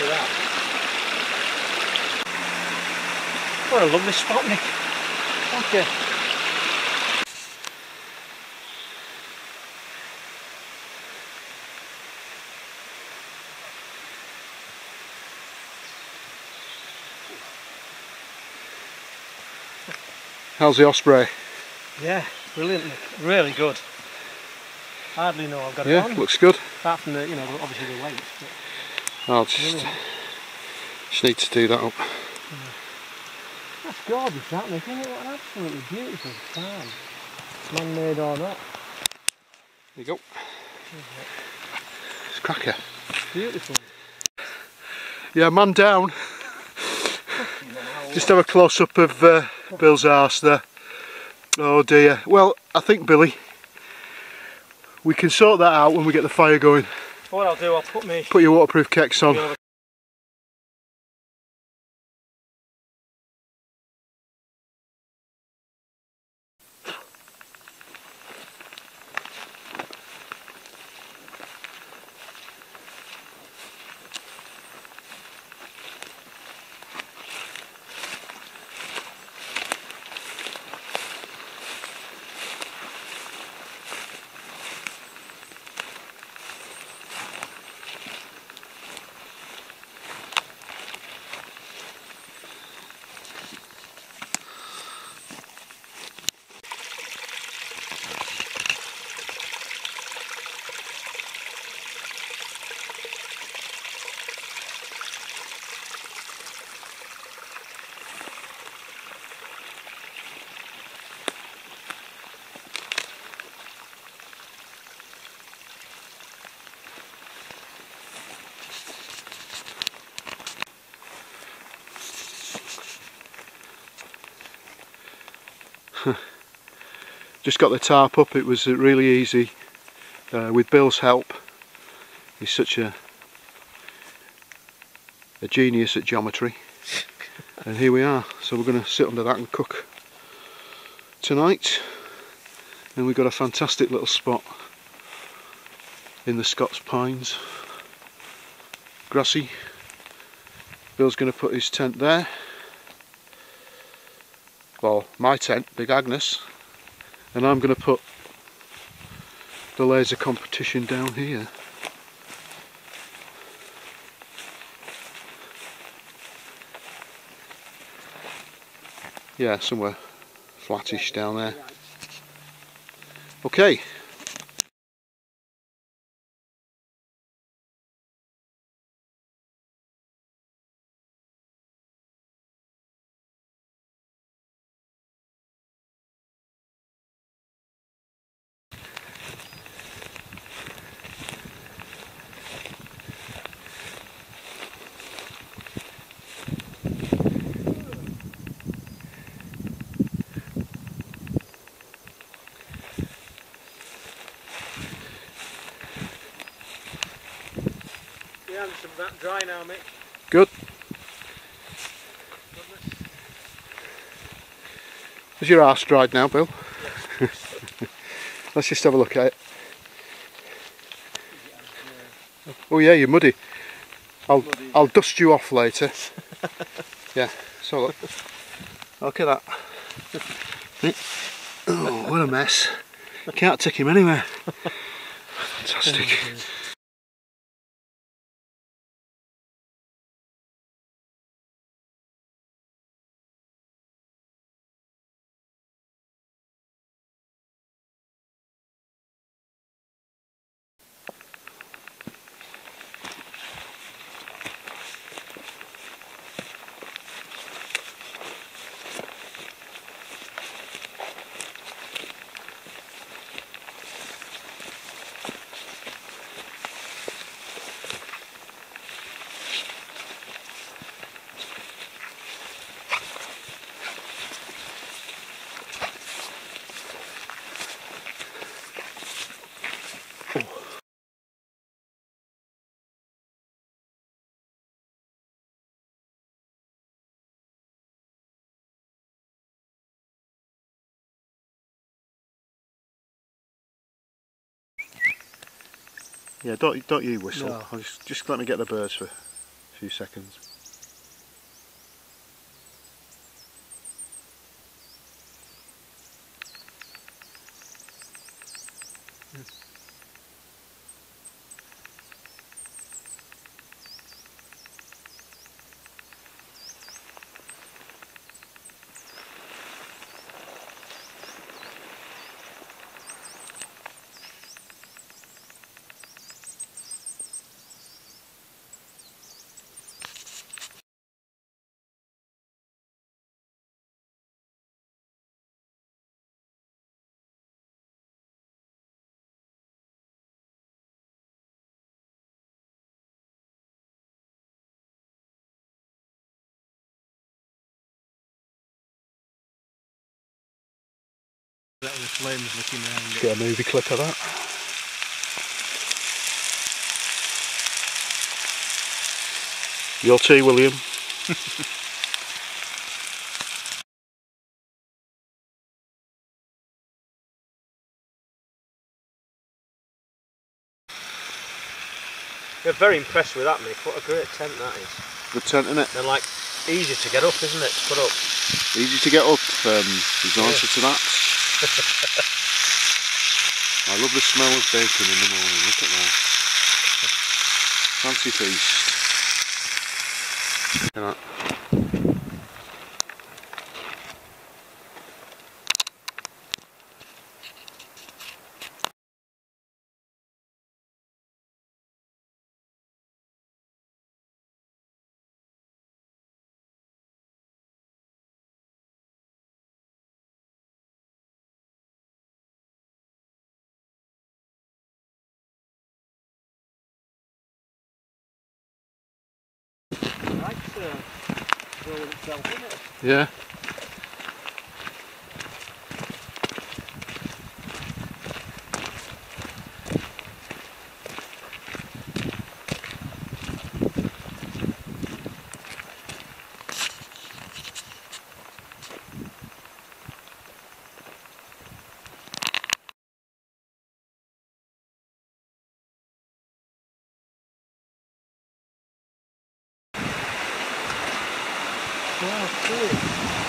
I've got a picture of that. What a lovely spot, Mick. Thank you. How's the osprey? Yeah, brilliant, Really good. Hardly know I've got Yeah, it on. looks good. Apart from the, you know, obviously the weight. I'll just, just need to do that up. That's gorgeous, that Mick, isn't it? What an absolutely beautiful farm. Man-made or not. There you go. It's cracker. Beautiful. Yeah, man down. Just have a close up of uh, Bill's arse there. Oh dear. Well, I think Billy, we can sort that out when we get the fire going. What I'll do, I'll put me Put your waterproof kecks on. Just got the tarp up, it was uh, really easy uh, with Bill's help. He's such a, a genius at geometry. and here we are, so we're going to sit under that and cook tonight. And we've got a fantastic little spot in the Scots Pines. Grassy. Bill's going to put his tent there. Well, my tent, Big Agnes. And I'm going to put the laser competition down here. Yeah, somewhere flattish down there. Okay. Yeah, I'm that dry now, Mick. Good. Is your arse dried now, Bill? Let's just have a look at it. Oh yeah, you're muddy. I'll I'll dust you off later. yeah. So look. Look at that. Oh, what a mess. Can't take him anywhere. Fantastic. Yeah, don't don't you whistle. No. I'll just just let me get the birds for a few seconds. That was flames looking around. Get a movie clip of that. Your tea, William. We're very impressed with that, Mick. What a great tent that is. Good tent, innit? They're like easy to get up, isn't it? To put up. Easy to get up. Um, there's no Yeah. answer to that. I love the smell of bacon in the morning. Look at that. Fancee Feest. Look at that. Uh, rolling itself, isn't it? Yeah. Então, aqui.